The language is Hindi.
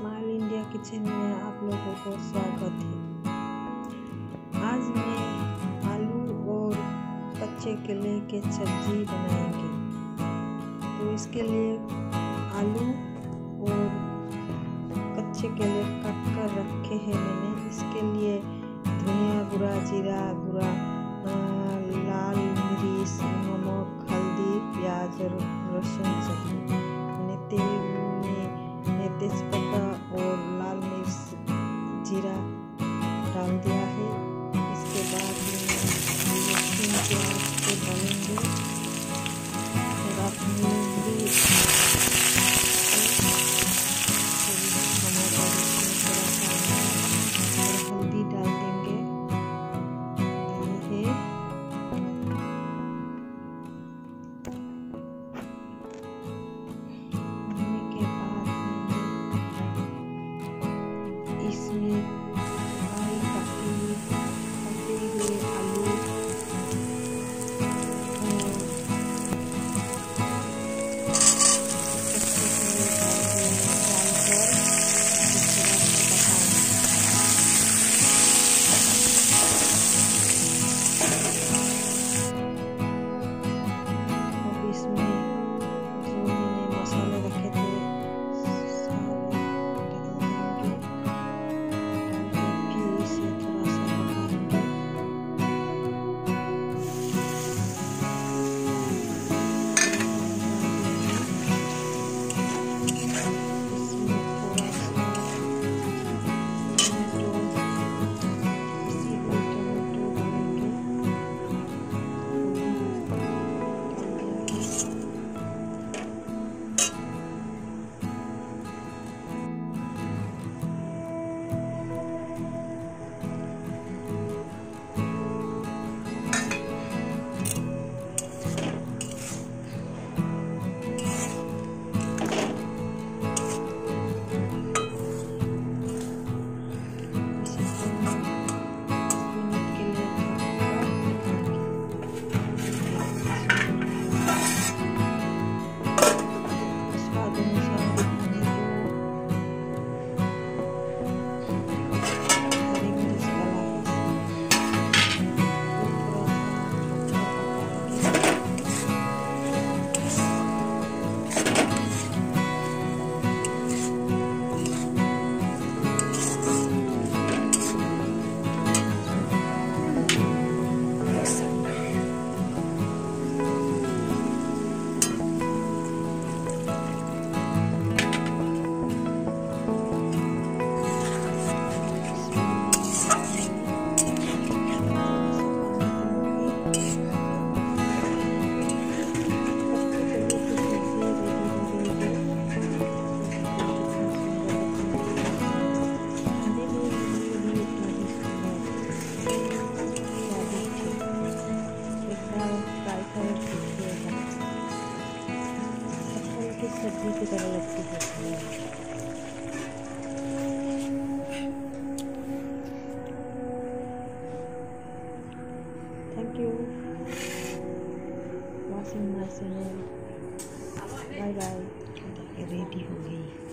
स्माइल इंडिया किचन में आप लोगों को स्वागत है। आज मैं आलू और कच्चे केले के सब्ज़ी बनाएँगे। तो इसके लिए आलू और कच्चे केले कट कर रखे हैं मैंने। इसके लिए धनिया गुड़ा, जीरा गुड़ा लाल मिर्च, नमक, हल्दी, प्याज और लहसुन चाहिए लहसुन प्याज को सब्ज़ी की तरह लगती है thank you watching my channel bye bye ready हो गई